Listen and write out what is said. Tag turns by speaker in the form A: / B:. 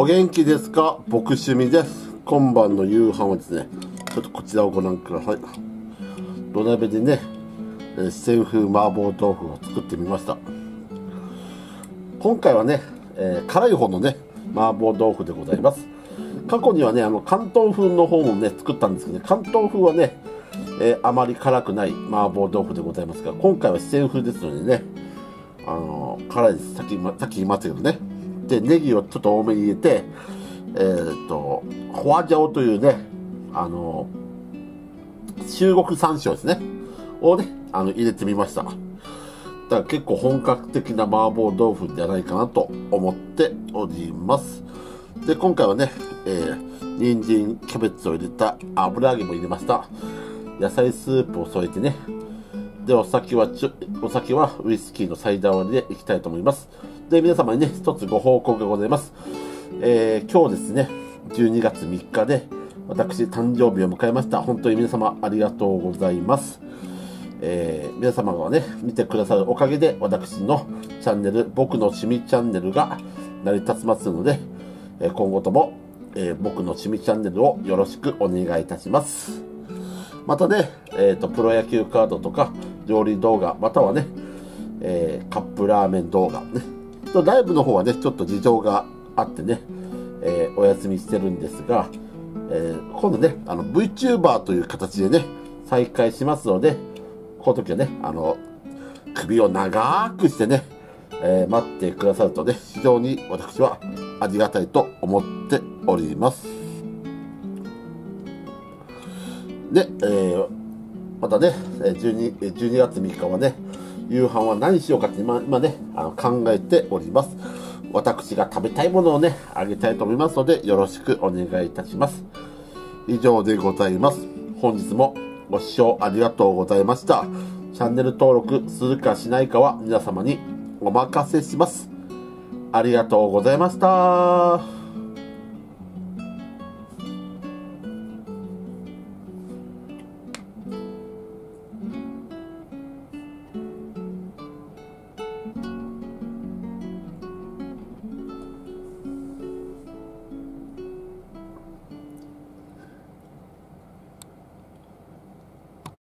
A: お元気ですか？僕趣味です。今晩の夕飯はですねちょっとこちらをご覧ください。土鍋でね四川風麻婆豆腐を作ってみました。今回はね、えー、辛い方のね麻婆豆腐でございます。過去にはねあの関東風の方もね作ったんですけど、ね、関東風はね、えー、あまり辛くない麻婆豆腐でございますが今回は四川風ですのでねあのー、辛いです。さっきさっき言いましたけどねでネギをちょっと多めに入れてえー、っとホワジャオというねあの中国山椒ですね。をねあの入れてみました。だから結構本格的な麻婆豆腐じゃないかなと思っております。で今回はね、えー、人参キャベツを入れた油揚げも入れました。野菜スープを添えてね。でお酒はお酒はウイスキーのサイダー割りでいきたいと思います。で、皆様にね、一つご報告がございます。えー、今日ですね、12月3日で、私、誕生日を迎えました。本当に皆様ありがとうございます。えー、皆様がね、見てくださるおかげで、私のチャンネル、僕の趣味チャンネルが成り立ちますので、え今後とも、えー、僕の趣味チャンネルをよろしくお願いいたします。またね、えっ、ー、と、プロ野球カードとか、料理動画、またはね、えー、カップラーメン動画ね、ライブの方はね、ちょっと事情があってね、えー、お休みしてるんですが、えー、今度ね、あの VTuber という形でね、再開しますので、この時はね、あの、首を長くしてね、えー、待ってくださるとね、非常に私はありがたいと思っております。で、えー、またね、12, 12月3日はね、夕飯は何しようかって今今ね、あの考えております。私が食べたいものをね、あげたいと思いますので、よろしくお願いいたします。以上でございます。本日もご視聴ありがとうございました。チャンネル登録するかしないかは皆様にお任せします。ありがとうございました。